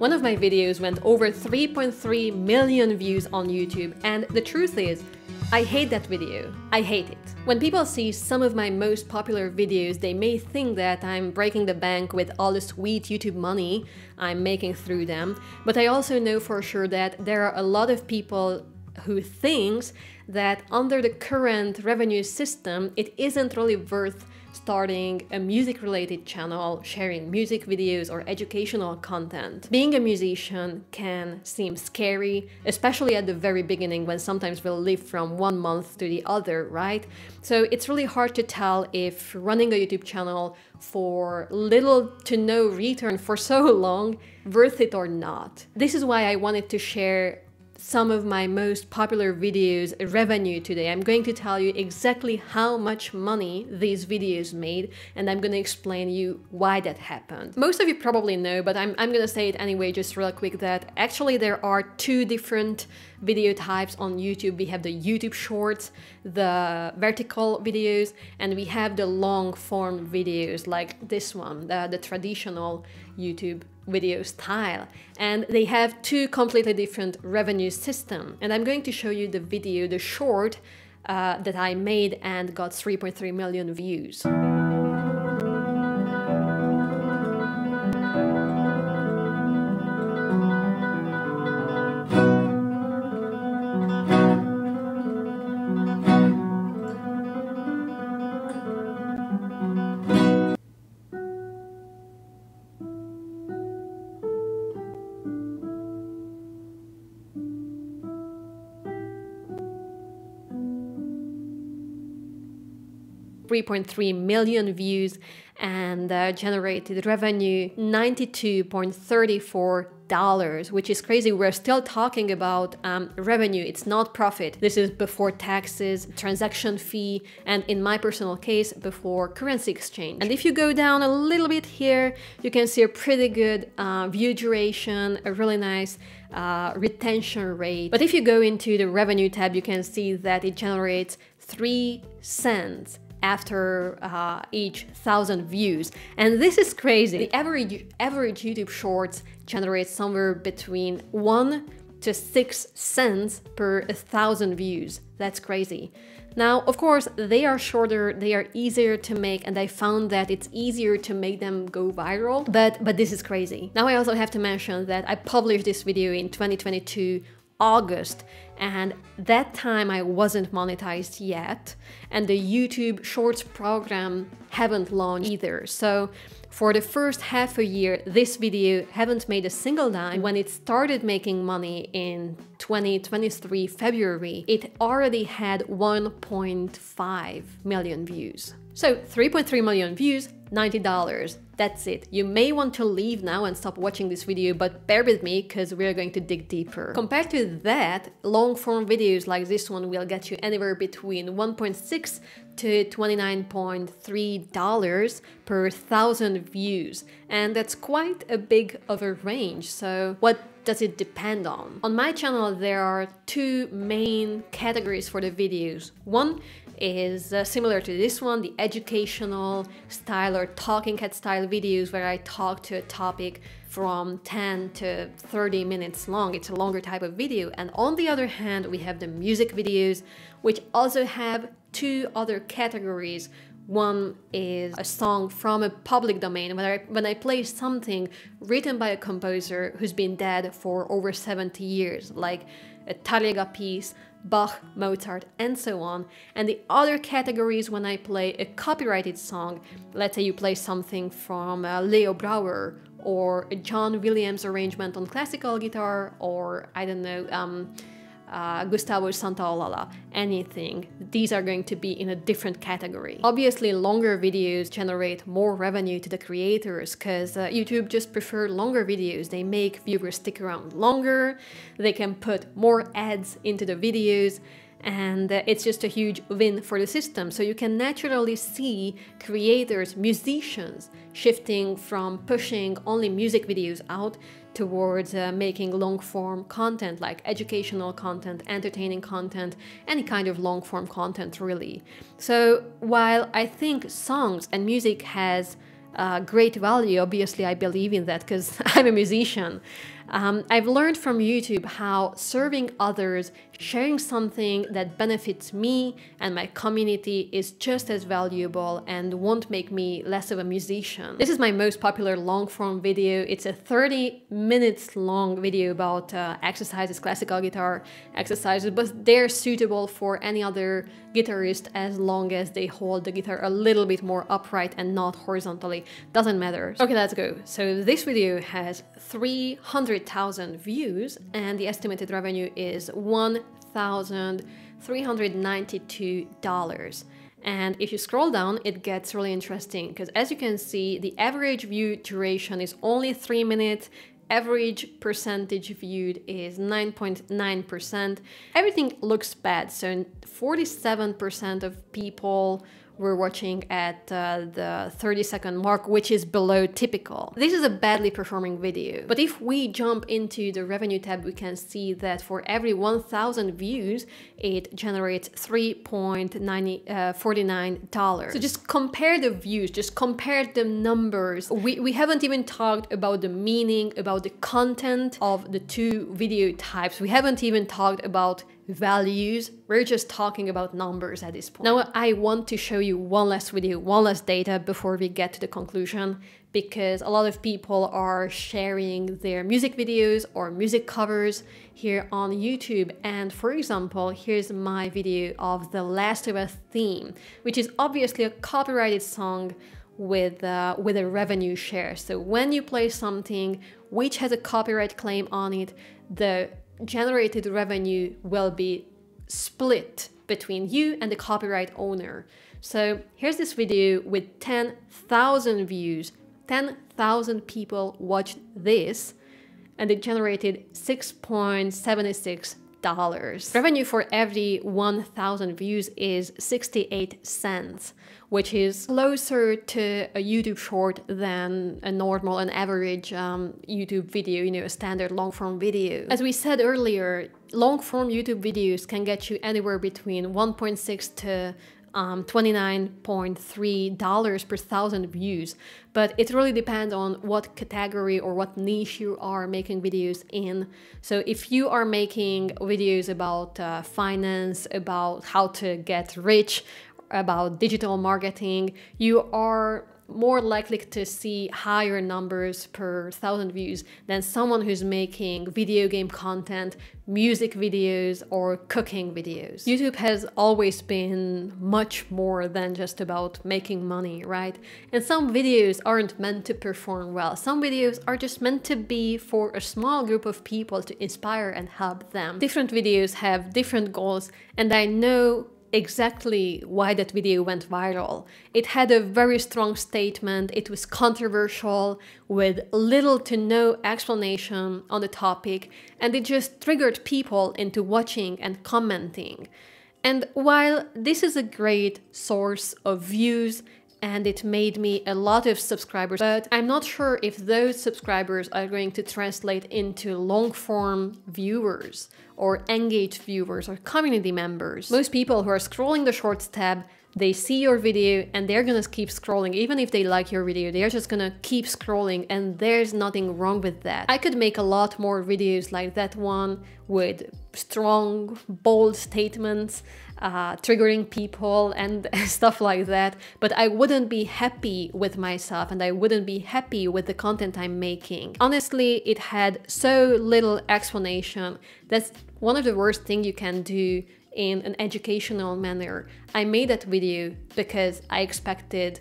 One of my videos went over 3.3 million views on YouTube, and the truth is, I hate that video. I hate it. When people see some of my most popular videos, they may think that I'm breaking the bank with all the sweet YouTube money I'm making through them, but I also know for sure that there are a lot of people who thinks that under the current revenue system, it isn't really worth starting a music related channel, sharing music videos or educational content. Being a musician can seem scary, especially at the very beginning when sometimes we'll live from one month to the other, right? So it's really hard to tell if running a YouTube channel for little to no return for so long worth it or not. This is why I wanted to share some of my most popular videos revenue today. I'm going to tell you exactly how much money these videos made and I'm going to explain you why that happened. Most of you probably know, but I'm, I'm going to say it anyway just real quick that actually there are two different video types on YouTube. We have the YouTube shorts, the vertical videos, and we have the long form videos like this one, the, the traditional YouTube video style and they have two completely different revenue system and I'm going to show you the video the short uh, that I made and got 3.3 million views. 3.3 million views and uh, generated revenue 92.34 dollars, which is crazy. We're still talking about um, revenue. It's not profit. This is before taxes, transaction fee, and in my personal case, before currency exchange. And if you go down a little bit here, you can see a pretty good uh, view duration, a really nice uh, retention rate. But if you go into the revenue tab, you can see that it generates three cents after uh, each thousand views. And this is crazy. The average, average YouTube Shorts generates somewhere between one to six cents per thousand views. That's crazy. Now, of course, they are shorter, they are easier to make, and I found that it's easier to make them go viral, but, but this is crazy. Now I also have to mention that I published this video in 2022 August and that time I wasn't monetized yet and the YouTube Shorts program haven't launched either. So for the first half a year, this video haven't made a single dime. When it started making money in 2023 February, it already had 1.5 million views. So 3.3 million views, $90. That's it. You may want to leave now and stop watching this video, but bear with me because we're going to dig deeper. Compared to that, long form videos like this one will get you anywhere between 1.6 to $29.3 per thousand views. And that's quite a big of a range. So what does it depend on? On my channel, there are two main categories for the videos. One is uh, similar to this one, the educational style or talking head style videos where I talk to a topic from 10 to 30 minutes long. It's a longer type of video. And on the other hand, we have the music videos, which also have two other categories one is a song from a public domain. When I, when I play something written by a composer who's been dead for over 70 years, like a Tárrega piece, Bach, Mozart, and so on. And the other categories when I play a copyrighted song, let's say you play something from uh, Leo Brouwer or a John Williams arrangement on classical guitar, or I don't know, um, uh, Gustavo Santaolalla, anything, these are going to be in a different category. Obviously, longer videos generate more revenue to the creators because uh, YouTube just prefer longer videos. They make viewers stick around longer, they can put more ads into the videos, and uh, it's just a huge win for the system. So you can naturally see creators, musicians shifting from pushing only music videos out towards uh, making long form content like educational content, entertaining content, any kind of long form content really. So while I think songs and music has uh, great value. Obviously, I believe in that because I'm a musician. Um, I've learned from YouTube how serving others, sharing something that benefits me and my community is just as valuable and won't make me less of a musician. This is my most popular long form video. It's a 30 minutes long video about uh, exercises, classical guitar exercises, but they're suitable for any other guitarist as long as they hold the guitar a little bit more upright and not horizontally. Doesn't matter. Okay, let's go. So this video has 300,000 views and the estimated revenue is $1,392. And if you scroll down, it gets really interesting because as you can see, the average view duration is only three minutes average percentage viewed is 9.9%. Everything looks bad, so 47% of people we're watching at uh, the 30 second mark, which is below typical. This is a badly performing video. But if we jump into the revenue tab, we can see that for every 1000 views, it generates $3.49. Uh, so just compare the views, just compare the numbers. We, we haven't even talked about the meaning, about the content of the two video types. We haven't even talked about values. We're just talking about numbers at this point. Now I want to show you one last video, one last data before we get to the conclusion because a lot of people are sharing their music videos or music covers here on YouTube. And for example, here's my video of the Last of Us theme, which is obviously a copyrighted song with uh, with a revenue share. So when you play something which has a copyright claim on it, the generated revenue will be split between you and the copyright owner. So here's this video with 10,000 views. 10,000 people watched this and it generated 6.76 dollars. Revenue for every 1000 views is 68 cents, which is closer to a YouTube short than a normal and average um, YouTube video, you know, a standard long form video. As we said earlier, long form YouTube videos can get you anywhere between 1.6 to um, $29.3 per thousand views. But it really depends on what category or what niche you are making videos in. So if you are making videos about uh, finance, about how to get rich, about digital marketing, you are more likely to see higher numbers per thousand views than someone who's making video game content, music videos, or cooking videos. YouTube has always been much more than just about making money, right? And some videos aren't meant to perform well. Some videos are just meant to be for a small group of people to inspire and help them. Different videos have different goals, and I know exactly why that video went viral. It had a very strong statement, it was controversial, with little to no explanation on the topic, and it just triggered people into watching and commenting. And while this is a great source of views, and it made me a lot of subscribers, but I'm not sure if those subscribers are going to translate into long form viewers or engaged viewers or community members. Most people who are scrolling the shorts tab they see your video and they're gonna keep scrolling even if they like your video they're just gonna keep scrolling and there's nothing wrong with that i could make a lot more videos like that one with strong bold statements uh, triggering people and stuff like that. But I wouldn't be happy with myself and I wouldn't be happy with the content I'm making. Honestly, it had so little explanation. That's one of the worst things you can do in an educational manner. I made that video because I expected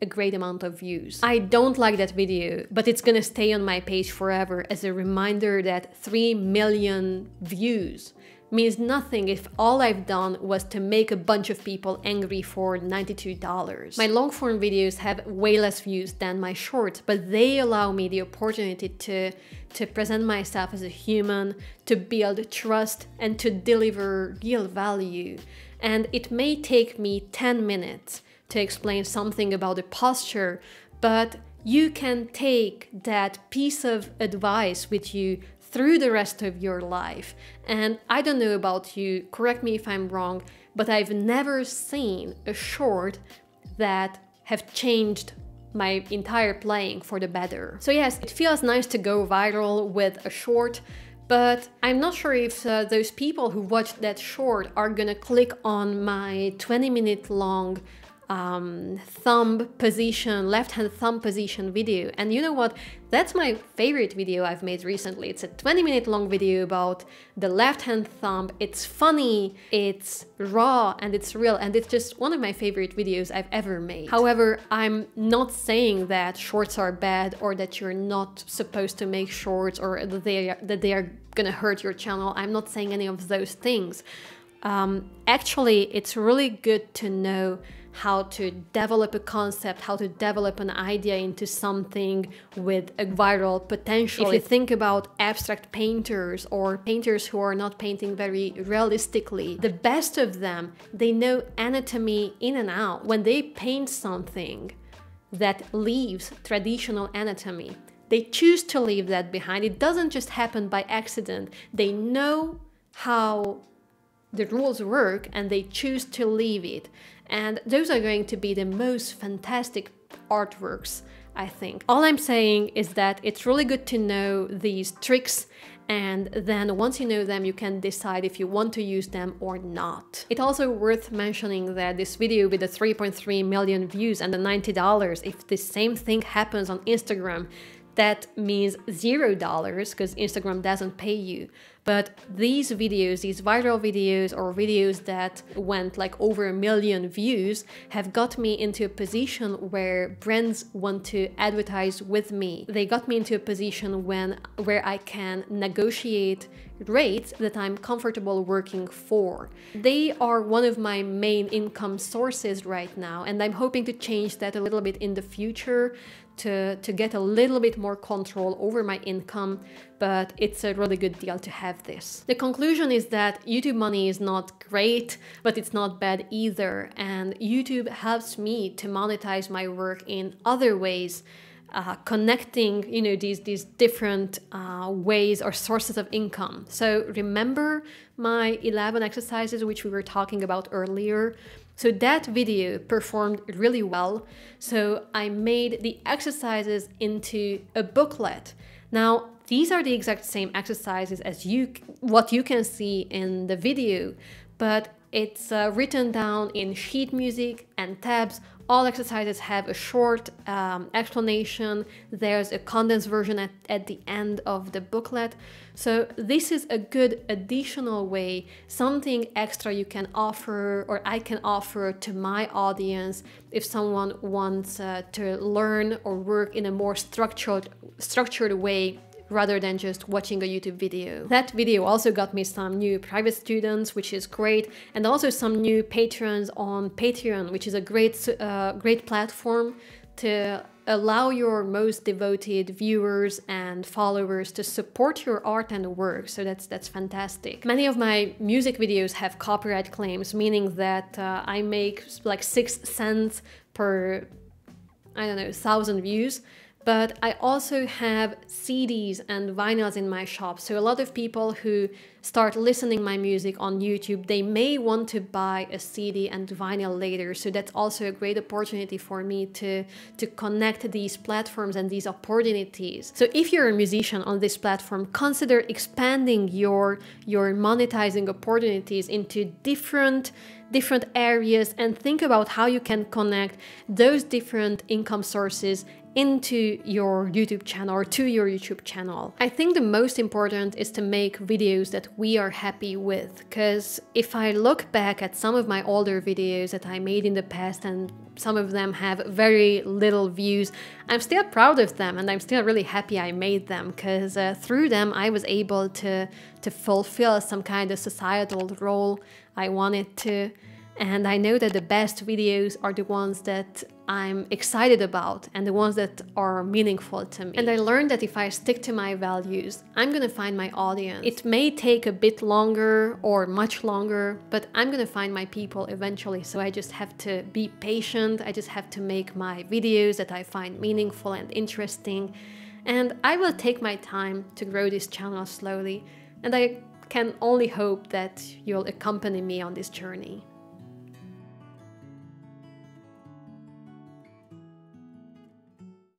a great amount of views. I don't like that video, but it's gonna stay on my page forever as a reminder that 3 million views means nothing if all I've done was to make a bunch of people angry for $92. My long form videos have way less views than my shorts, but they allow me the opportunity to, to present myself as a human, to build trust, and to deliver real value. And it may take me 10 minutes to explain something about the posture, but you can take that piece of advice with you through the rest of your life. And I don't know about you, correct me if I'm wrong, but I've never seen a short that have changed my entire playing for the better. So yes, it feels nice to go viral with a short, but I'm not sure if uh, those people who watched that short are gonna click on my 20 minute long um, thumb position, left hand thumb position video. And you know what? That's my favorite video I've made recently. It's a 20 minute long video about the left hand thumb. It's funny, it's raw, and it's real. And it's just one of my favorite videos I've ever made. However, I'm not saying that shorts are bad or that you're not supposed to make shorts or that they are, that they are gonna hurt your channel. I'm not saying any of those things. Um, actually, it's really good to know how to develop a concept, how to develop an idea into something with a viral potential. If you think about abstract painters or painters who are not painting very realistically, the best of them, they know anatomy in and out. When they paint something that leaves traditional anatomy, they choose to leave that behind. It doesn't just happen by accident. They know how the rules work and they choose to leave it. And those are going to be the most fantastic artworks, I think. All I'm saying is that it's really good to know these tricks and then once you know them you can decide if you want to use them or not. It's also worth mentioning that this video with the 3.3 million views and the $90, if the same thing happens on Instagram, that means zero dollars because Instagram doesn't pay you. But these videos, these viral videos or videos that went like over a million views have got me into a position where brands want to advertise with me. They got me into a position when where I can negotiate rates that I'm comfortable working for. They are one of my main income sources right now and I'm hoping to change that a little bit in the future to, to get a little bit more control over my income, but it's a really good deal to have this. The conclusion is that YouTube money is not great, but it's not bad either, and YouTube helps me to monetize my work in other ways uh, connecting you know these these different uh, ways or sources of income so remember my 11 exercises which we were talking about earlier so that video performed really well. So I made the exercises into a booklet. Now, these are the exact same exercises as you what you can see in the video, but it's uh, written down in sheet music and tabs all exercises have a short um, explanation. There's a condensed version at, at the end of the booklet. So this is a good additional way, something extra you can offer or I can offer to my audience if someone wants uh, to learn or work in a more structured, structured way rather than just watching a YouTube video. That video also got me some new private students, which is great, and also some new patrons on Patreon, which is a great, uh, great platform to allow your most devoted viewers and followers to support your art and work. So that's that's fantastic. Many of my music videos have copyright claims meaning that uh, i make like six cents per i don't know thousand views but I also have CDs and vinyls in my shop. So a lot of people who start listening my music on YouTube, they may want to buy a CD and vinyl later. So that's also a great opportunity for me to, to connect these platforms and these opportunities. So if you're a musician on this platform, consider expanding your, your monetizing opportunities into different different areas and think about how you can connect those different income sources into your YouTube channel or to your YouTube channel. I think the most important is to make videos that we are happy with because if I look back at some of my older videos that I made in the past and some of them have very little views, I'm still proud of them and I'm still really happy I made them because uh, through them I was able to, to fulfill some kind of societal role I wanted to and I know that the best videos are the ones that I'm excited about and the ones that are meaningful to me. And I learned that if I stick to my values, I'm gonna find my audience. It may take a bit longer or much longer, but I'm gonna find my people eventually. So I just have to be patient. I just have to make my videos that I find meaningful and interesting. And I will take my time to grow this channel slowly. And I can only hope that you'll accompany me on this journey.